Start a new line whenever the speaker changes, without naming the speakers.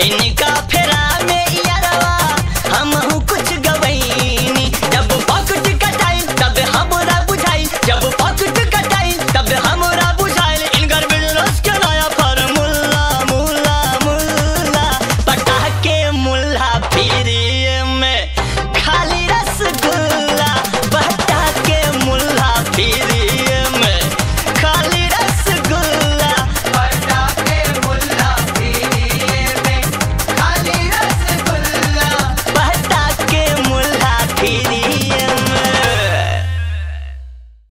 En el